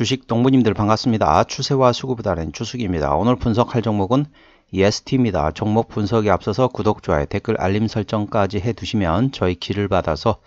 주식 동부님들 반갑습니다. 추세와 수급을 다른 추숙입니다. 오늘 분석할 종목은 EST입니다. 종목 분석에 앞서서 구독, 좋아요, 댓글, 알림 설정까지 해두시면 저희 길을 받아서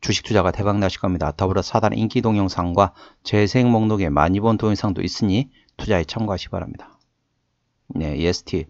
주식 투자가 대박 나실 겁니다. 더불어 사단 인기 동영상과 재생 목록에 많이 본 동영상도 있으니 투자에 참고하시 기 바랍니다. 네, EST.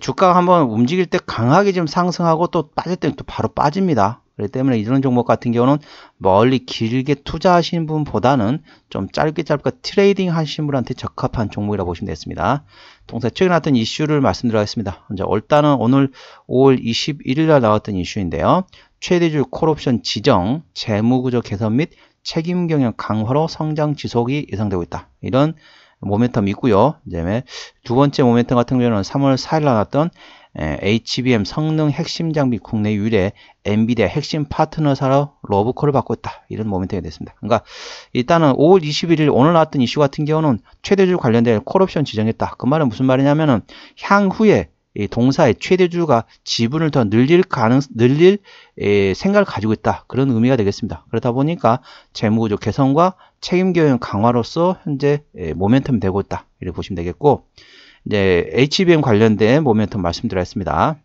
주가가 한번 움직일 때 강하게 좀 상승하고 또 빠질 때는 또 바로 빠집니다. 그렇기 때문에 이런 종목 같은 경우는 멀리 길게 투자하시는 분보다는 좀 짧게 짧게 trading 하시는 분한테 적합한 종목이라고 보시면 되겠습니다. 동사 최근에 나왔던 이슈를 말씀드리겠습니다. 먼저 일단은 오늘 5월 21일 날 나왔던 이슈인데요. 최대주 콜옵션 지정, 재무구조 개선 및 책임 경영 강화로 성장 지속이 예상되고 있다. 이런 모멘텀이 있고요. 이제 두 번째 모멘텀 같은 경우는 3월 4일 나왔던 HBM 성능 핵심 장비 국내 유일의 엔비디아 핵심 파트너사로 러브콜을 받고 있다. 이런 모멘트가 됐습니다. 그러니까 일단은 5월 21일 오늘 나왔던 이슈 같은 경우는 최대주 관련된 콜옵션 지정했다. 그 말은 무슨 말이냐면은 향후에 이 동사의 최대주가 지분을 더 늘릴 가능 늘릴 에, 생각을 가지고 있다 그런 의미가 되겠습니다. 그러다 보니까 재무구조 개선과 책임 경영 강화로서 현재 에, 모멘텀이 되고 있다 이렇게 보시면 되겠고 이제 HBM 관련된 모멘텀 말씀드렸습니다.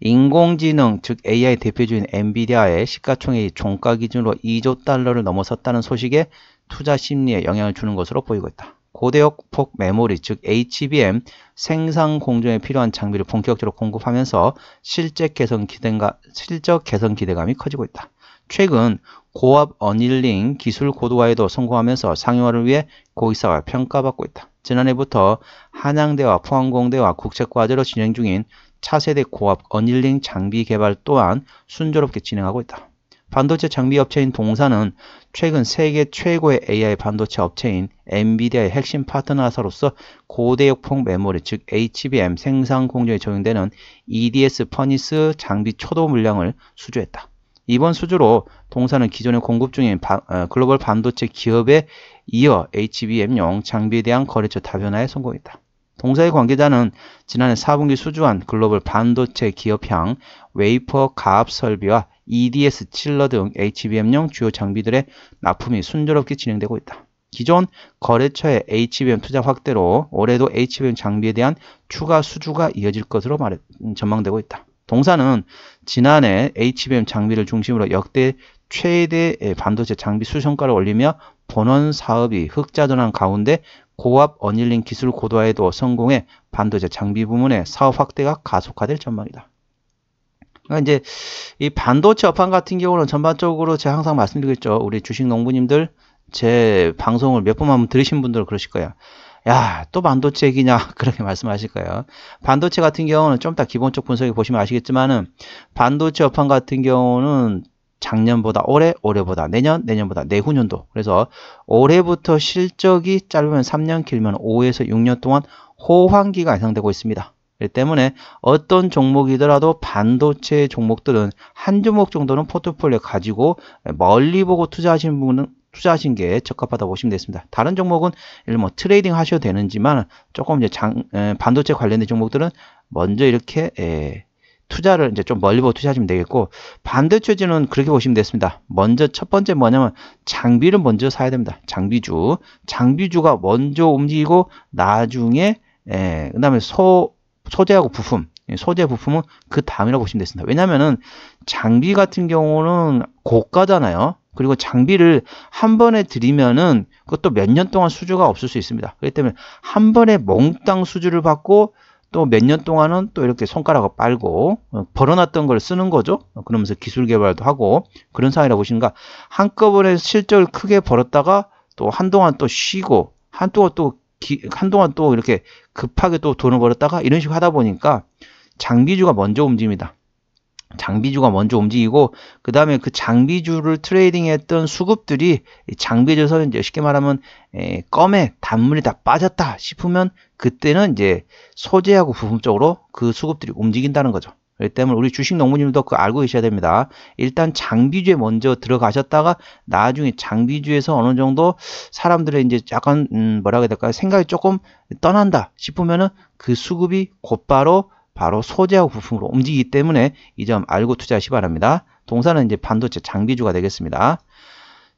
인공지능 즉 AI 대표주인 엔비디아의 시가총액이 종가 기준으로 2조 달러를 넘어섰다는 소식에 투자 심리에 영향을 주는 것으로 보이고 있다. 고대역폭 메모리 즉 HBM 생산 공정에 필요한 장비를 본격적으로 공급하면서 실제 개선 기대가 실적 개선 기대감이 커지고 있다. 최근 고압 어닐링 기술 고도화에도 성공하면서 상용화를 위해 고객사가 평가받고 있다. 지난해부터 한양대와 포항공대와 국책과제로 진행 중인 차세대 고압 어닐링 장비 개발 또한 순조롭게 진행하고 있다. 반도체 장비 업체인 동사는 최근 세계 최고의 AI 반도체 업체인 엔비디아의 핵심 파트너사로서 고대역폭 메모리 즉 HBM 생산 공정에 적용되는 EDS furnace 장비 초도 물량을 수주했다. 이번 수주로 동사는 기존에 공급 중인 바, 어, 글로벌 반도체 기업에 이어 HBM용 장비에 대한 거래처 다변화에 성공했다. 동사의 관계자는 지난해 4분기 수주한 글로벌 반도체 기업향 웨이퍼 가압 설비와 EDS chiller 등 HBM용 주요 장비들의 납품이 순조롭게 진행되고 있다. 기존 거래처의 HBM 투자 확대로 올해도 HBM 장비에 대한 추가 수주가 이어질 것으로 말해, 전망되고 있다. 동사는 지난해 HBM 장비를 중심으로 역대 최대 반도체 장비 수성가를 올리며 본원 사업이 흑자 전환 가운데 고압 어닐링 기술 고도화에도 성공해 반도체 장비 부문의 사업 확대가 가속화될 전망이다. 그러니까 이제 이 반도체 업황 같은 경우는 전반적으로 제가 항상 말씀드리겠죠. 우리 주식 농부님들 제 방송을 몇 번만 들으신 분들은 그러실 거예요. 야, 또 반도체 얘기냐? 그렇게 말씀하실 거예요. 반도체 같은 경우는 좀더 기본적 분석해 보시면 아시겠지만은 반도체 업황 같은 경우는 작년보다 올해, 올해보다 내년, 내년보다 내후년도. 그래서 올해부터 실적이 짧으면 3년, 길면 5에서 6년 동안 호황기가 예상되고 있습니다. 그렇기 때문에 어떤 종목이더라도 반도체 종목들은 한 종목 정도는 포트폴리오 가지고 멀리 보고 투자하시는 분은 투자하신 게 적합하다고 보시면 되겠습니다. 다른 종목은 예를 뭐 trading 하셔도 되는지만 조금 이제 장, 에, 반도체 관련된 종목들은 먼저 이렇게 에, 투자를 이제 좀 멀리 보고 투자하시면 되겠고 반대체제는 그렇게 보시면 되겠습니다. 먼저 첫 번째 뭐냐면 장비를 먼저 사야 됩니다. 장비주. 장비주가 먼저 움직이고 나중에 에, 그다음에 소 소재하고 부품 소재 부품은 그 다음이라고 보시면 되겠습니다. 왜냐면은 장비 같은 경우는 고가잖아요. 그리고 장비를 한 번에 들이면은 그것도 몇 년 동안 수주가 없을 수 있습니다. 그렇기 때문에 한 번에 몽땅 수주를 받고 또 몇 년 동안은 또 이렇게 손가락을 빨고 어, 벌어놨던 걸 쓰는 거죠. 어, 그러면서 기술 개발도 하고 그런 상황이라고 보시는가 한꺼번에 실적을 크게 벌었다가 또 한동안 또 쉬고 한동안 또 기, 한동안 또 이렇게 급하게 또 돈을 벌었다가 이런 식으로 하다 보니까 장비주가 먼저 움직입니다. 장비주가 먼저 움직이고 그 다음에 그 장비주를 트레이딩했던 수급들이 장비주에서 이제 쉽게 말하면 에, 껌에 단물이 다 빠졌다 싶으면 그때는 이제 소재하고 부품적으로 그 수급들이 움직인다는 거죠. 그렇기 때문에 우리 주식 농부님도 그거 알고 계셔야 됩니다. 일단 장비주에 먼저 들어가셨다가 나중에 장비주에서 어느 정도 사람들의 이제 약간 음 뭐라고 해야 될까요? 생각이 조금 떠난다 싶으면은 그 수급이 곧바로 바로 소재하고 부품으로 움직이기 때문에 이 점 알고 투자하시 기 바랍니다. 동사는 이제 반도체 장비주가 되겠습니다.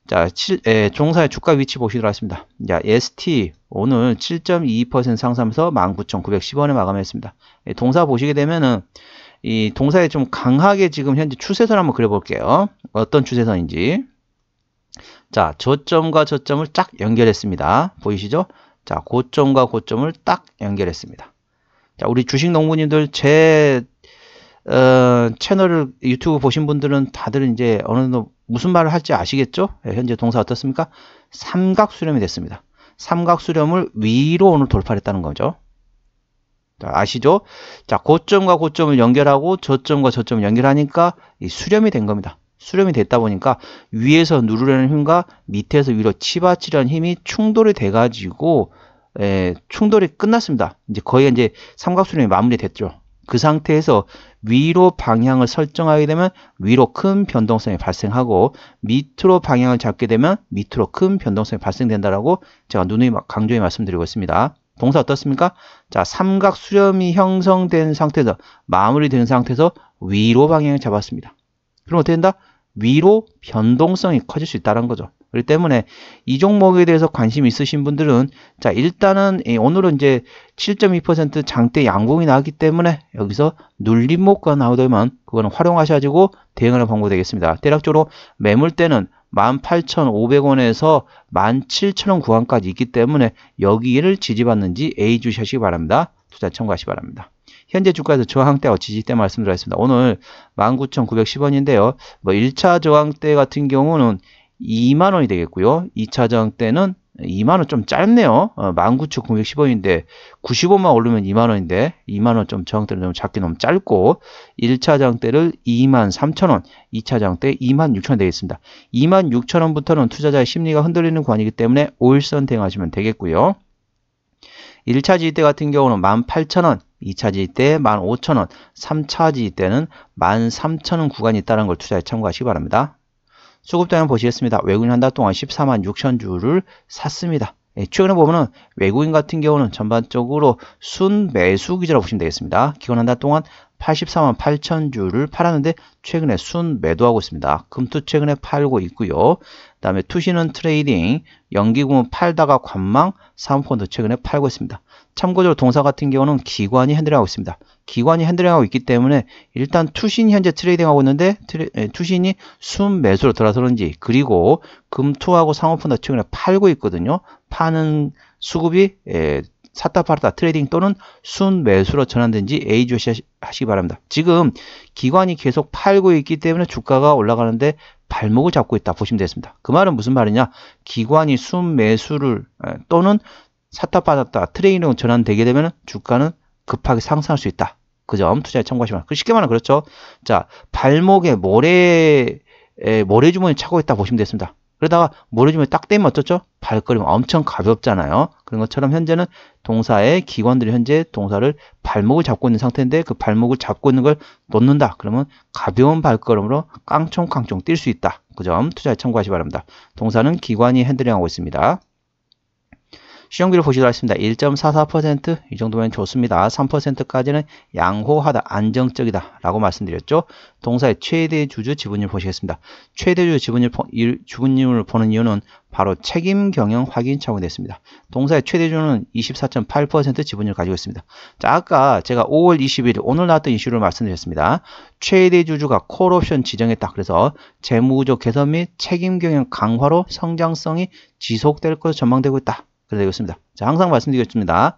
자, 7, 에, 종사의 주가 위치 보시도록 하겠습니다. 자, ST 오늘 7.22% 상승하면서 19,910원에 마감했습니다. 예, 동사 보시게 되면은 이 동사에 좀 강하게 지금 현재 추세선 한번 그려볼게요. 어떤 추세선인지. 자, 저점과 저점을 딱 연결했습니다. 보이시죠? 자, 고점과 고점을 딱 연결했습니다. 자, 우리 주식 농부님들 제 어, 채널을 유튜브 보신 분들은 다들 이제 어느 정도 무슨 말을 할지 아시겠죠? 네, 현재 동사 어떻습니까? 삼각 수렴이 됐습니다. 삼각 수렴을 위로 오늘 돌파했다는 거죠. 자, 아시죠? 자, 고점과 고점을 연결하고 저점과 저점을 연결하니까 이 수렴이 된 겁니다. 수렴이 됐다 보니까 위에서 누르려는 힘과 밑에서 위로 치받치려는 힘이 충돌이 돼가지고 에, 충돌이 끝났습니다. 이제 거의 이제 삼각수렴이 마무리됐죠. 그 상태에서 위로 방향을 설정하게 되면 위로 큰 변동성이 발생하고 밑으로 방향을 잡게 되면 밑으로 큰 변동성이 발생된다라고 제가 누누이 강조해 말씀드리고 있습니다. 동사 어떻습니까? 자, 삼각 수렴이 형성된 상태에서 마무리된 상태에서 위로 방향을 잡았습니다. 그럼 어떻게 된다? 위로 변동성이 커질 수 있다는 거죠. 그렇기 때문에 이 종목에 대해서 관심 있으신 분들은 자 일단은 오늘은 이제 7.2% 장대 양봉이 나왔기 때문에 여기서 눌림목과 나오더만 그거는 활용하셔가지고 대응하는 방법이 되겠습니다. 대략적으로 매물대는 18,500원에서 17,000원 구간까지 있기 때문에 여기를 지지받는지 A 주시기 바랍니다. 투자 참고하시기 바랍니다. 현재 주가에서 저항대와 지지대 말씀드렸습니다. 오늘 19,910원인데요. 뭐 1차 저항대 같은 경우는 2만 원이 되겠고요. 2차 저항 때는 2만 원 좀 짧네요. 어, 19,910원인데 95만 오르면 2만 원인데 2만 원 좀 저항 때는 좀 작게 너무 짧고 1차 저항 때를 2만 3천 원, 2차 저항 때 2만 6천 원 되겠습니다. 2만 6천 원부터는 투자자의 심리가 흔들리는 구간이기 때문에 5일선 대응하시면 되겠고요. 1차 지지대 같은 경우는 18,000원, 2차 지지대 15,000원, 3차 지지대는 13,000원 구간이 있다는 걸 투자에 참고하시기 바랍니다. 수급대응 보시겠습니다. 외국인 한 달 동안 14만 6천 주를 샀습니다. 예, 최근에 보면은 외국인 같은 경우는 전반적으로 순 매수 기조라고 보시면 되겠습니다. 기관 한달 동안 84만 8천 주를 팔았는데 최근에 순 매도하고 있습니다. 금투 최근에 팔고 있고요. 그 다음에 투신은 trading, 연기금은 팔다가 관망, 사모펀드 최근에 팔고 있습니다. 참고적으로 동사 같은 경우는 기관이 handle하고 있습니다. 기관이 handling하고 있기 때문에 일단 투신이 현재 trading하고 있는데 트레, 에, 투신이 순 매수로 들어서는지 그리고 금투하고 사모펀드 최근에 팔고 있거든요. 파는 수급이 에, 샀다 팔았다 trading 또는 순 매수로 전환되는지 예의 주시 하시기 바랍니다. 지금 기관이 계속 팔고 있기 때문에 주가가 올라가는데 발목을 잡고 있다 보시면 되겠습니다. 그 말은 무슨 말이냐? 기관이 순 매수를 또는 샀다 팔았다 trading으로 전환되게 되면 주가는 급하게 상승할 수 있다. 그 점 투자에 참고하시면 그 쉽게 말하면 그렇죠. 자 발목에 모래 에, 모래주머니 차고 있다 보시면 되겠습니다. 그러다가 모래주머니 딱 떼면 어쩌죠? 발걸음 엄청 가볍잖아요. 그런 것처럼 현재는 동사의 기관들이 현재 동사를 발목을 잡고 있는 상태인데 그 발목을 잡고 있는 걸 놓는다. 그러면 가벼운 발걸음으로 깡총깡총 뛸 수 있다. 그 점 투자에 참고하시기 바랍니다. 동사는 기관이 핸들링하고 있습니다. 시험비를 보시도록 하겠습니다. 1.44%이 정도면 좋습니다. 3%까지는 양호하다, 안정적이다 라고 말씀드렸죠. 동사의 최대 주주 지분율 보시겠습니다. 최대 주주 지분율, 지분율을 보는 이유는 바로 책임 경영 확인 차원이 됐습니다. 동사의 최대주는 24.8% 지분율을 가지고 있습니다. 자, 아까 제가 5월 20일 오늘 나왔던 이슈를 말씀드렸습니다. 최대주주가 콜옵션 지정했다. 그래서 재무적 개선 및 책임 경영 강화로 성장성이 지속될 것으로 전망되고 있다. 그래 되겠습니다. 자, 항상 말씀드리겠습니다.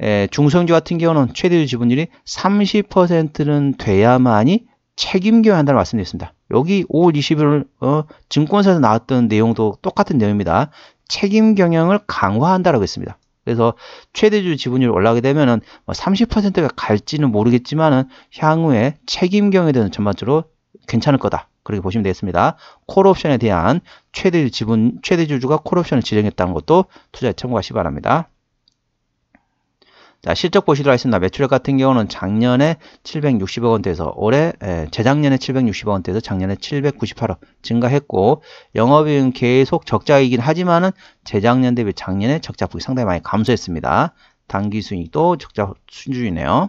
에, 중성주 같은 경우는 최대 지분율이 30%는 돼야만이 책임져야 한다는 말씀드렸습니다. 여기 5월 20일 어, 증권사에서 나왔던 내용도 똑같은 내용입니다. 책임 경영을 강화한다라고 했습니다. 그래서 최대주 지분율이 올라가게 되면은 뭐 30%가 갈지는 모르겠지만은 향후에 책임 경영에 대한 전반적으로 괜찮을 거다. 그렇게 보시면 되겠습니다. 콜옵션에 대한 최대 지분, 최대 주주가 콜옵션을 지정했다는 것도 투자에 참고하시기 바랍니다. 자, 실적 보시도록 하겠습니다. 매출액 같은 경우는 작년에 760억 원대에서 올해 에, 재작년에 760억 원대에서 작년에 798억 증가했고 영업이익은 계속 적자이긴 하지만은 재작년 대비 작년에 적자폭이 상당히 많이 감소했습니다. 단기 수익도 적자 수준이네요.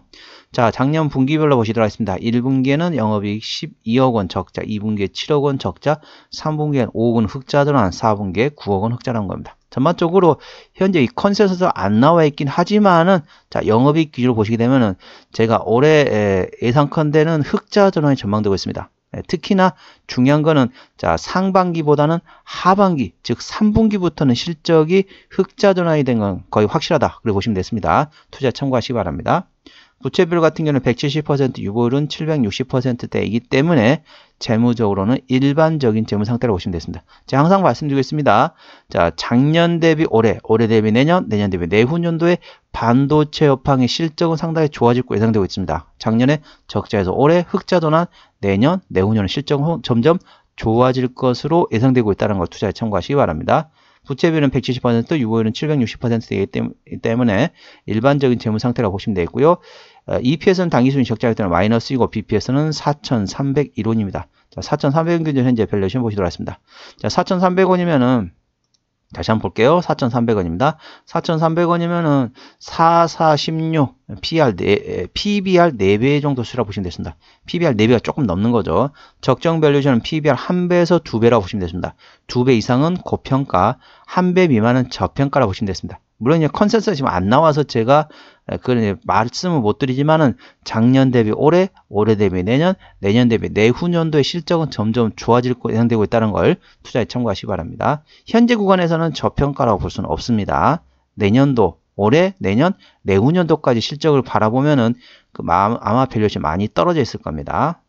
자, 작년 분기별로 보시도록 하겠습니다. 1분기에는 영업이익 12억 원 적자, 2분기에 7억 원 적자, 3분기에 5억 원 흑자 들어난 4분기에 9억 원 흑자란 겁니다. 전반적으로 현재 이 컨센서스 안 나와 있긴 하지만은 자 영업이익 기준으로 보시게 되면은 제가 올해 예상컨대는 흑자 전환이 전망되고 있습니다. 특히나 중요한 거는 자 상반기보다는 하반기 즉 3분기부터는 실적이 흑자 전환이 된 건 거의 확실하다. 그렇게 보시면 되겠습니다. 투자 참고하시기 바랍니다. 부채비율 같은 경우는 170% 유보율은 760%대이기 때문에 재무적으로는 일반적인 재무 상태라고 보시면 됐습니다. 제가 항상 말씀드리겠습니다. 자, 작년 대비 올해, 올해 대비 내년, 내년 대비 내후년도에 반도체 업황의 실적은 상당히 좋아질 거 예상되고 있습니다. 작년에 적자에서 올해 흑자 도난 내년, 내후년 실적은 점점 좋아질 것으로 예상되고 있다는 걸 투자에 참고하시기 바랍니다. 부채비율은 170%, 유보율은 760%이기 때문에 일반적인 재무 상태라고 보시면 되겠고요. EPS는 당기순이익 적자일 때는 마이너스이고 BPS는 4,301원입니다. 자, 4,300원 기준 현재 valuation 보시도록 하겠습니다. 자, 4,300원이면은 다시 한번 볼게요. 4,300원입니다. 4,300원이면은 4, 4, 16, PBR 4, PBR 4배 정도 수준이라고 보시면 되겠습니다. PBR 4배가 조금 넘는 거죠. 적정 valuation은 PBR 1배에서 2배라고 보시면 되겠습니다. 2배 이상은 고평가, 1배 미만은 저평가라고 보시면 되겠습니다. 물론 이제 컨센서스 지금 안 나와서 제가 그런 말씀을 못 드리지만은 작년 대비 올해, 올해 대비 내년, 내년 대비 내후년도의 실적은 점점 좋아질 거 예상되고 있다는 걸 투자에 참고하시기 바랍니다. 현재 구간에서는 저평가라고 볼 수는 없습니다. 내년도, 올해, 내년, 내후년도까지 실적을 바라보면은 그 아마 valuation이 많이 떨어져 있을 겁니다.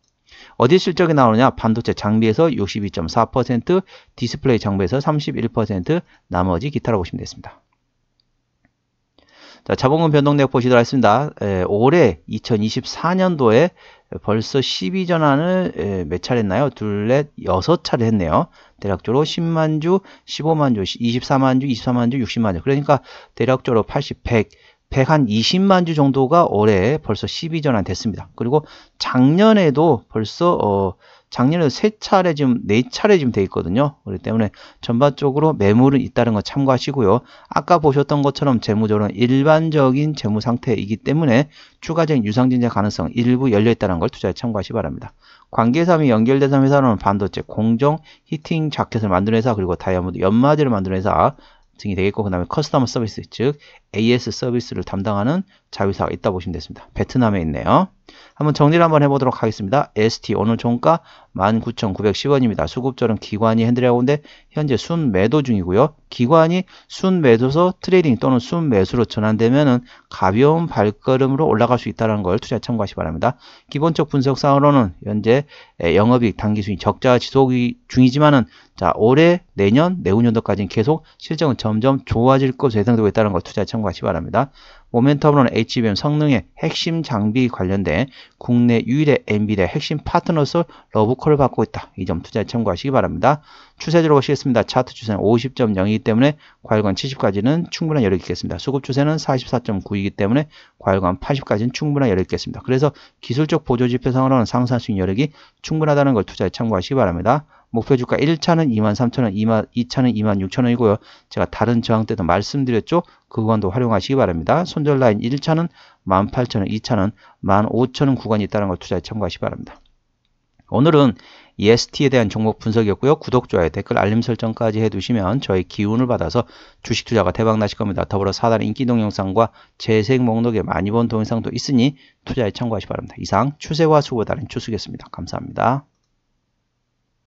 어디 실적이 나오느냐? 반도체 장비에서 62.4%, 디스플레이 장비에서 31%, 나머지 기타라고 보시면 되겠습니다. 자, 자본금 변동내역 보시도록 하겠습니다. 에, 올해 2024년도에 벌써 12전환을 에, 몇 차례 했나요? 둘, 넷, 여섯 차례 했네요. 대략적으로 10만 주, 15만 주, 24만 주, 24만 주, 60만 주. 그러니까 대략적으로 80, 100, 100한 20만 주 정도가 올해 벌써 12전환 됐습니다. 그리고 작년에도 벌써 어, 작년에 세 차례 지금 네 차례 지금 돼 있거든요. 그렇기 때문에 전반적으로 매물은 있다는 거 참고하시고요. 아까 보셨던 것처럼 재무적으로는 일반적인 재무 상태이기 때문에 추가적인 유상증자 가능성 일부 열려 있다는 걸 투자에 참고하시 기 바랍니다. 관계사 및 연결대상 회사는 반도체, 공정, 히팅 자켓을 만드는 회사 그리고 다이아몬드 연마제를 만드는 회사 등이 되겠고 그 다음에 커스터머 서비스 즉 AS 서비스를 담당하는 자회사가 있다 보시면 됐습니다. 베트남에 있네요. 한번 정리를 한번 해보도록 하겠습니다. 예스티 오늘 종가 19,910원입니다. 수급적으론 기관이 handle하고 있는데 현재 순 매도 중이고요. 기관이 순 매도서 trading 또는 순 매수로 전환되면 가벼운 발걸음으로 올라갈 수 있다는 걸 투자 참고하시 기 바랍니다. 기본적 분석 상으로는 현재 영업이익 당기순이익 적자 지속 중이지만은 자 올해 내년 내후년도까지는 계속 실적은 점점 좋아질 것으로 예상되고 있다는 걸 투자 참고 하시 기 바랍니다. 모멘텀으로는 HBM 성능의 핵심 장비 관련된 국내 유일의 엔비디아 핵심 파트너로서 러브콜을 받고 있다. 이 점 투자에 참고하시기 바랍니다. 추세적으로 보시겠습니다. 차트 추세는 50.0이기 때문에 과열관 70까지는 충분한 여력이 있겠습니다. 수급 추세는 44.9이기 때문에 과열관 80까지는 충분한 여력이 있겠습니다. 그래서 기술적 보조지표상으로는 상산수익 여력이 충분하다는 걸 투자에 참고하시기 바랍니다. 목표 주가 1차는 23,000원, 2차는 26,000원이고요. 제가 다른 저항 때도 말씀드렸죠. 그 구간도 활용하시기 바랍니다. 손절 라인 1차는 18,000원, 2차는 15,000원 구간이 있다는 걸 투자에 참고하시기 바랍니다. 오늘은 EST에 대한 종목 분석이었고요. 구독, 좋아요, 댓글, 알림 설정까지 해두시면 저희 기운을 받아서 주식 투자가 대박 나실 겁니다. 더불어 사단 인기 동영상과 재생 목록에 많이 본 동영상도 있으니 투자에 참고하시기 바랍니다. 이상 추세와 수고 다른 추수겠습니다. 감사합니다.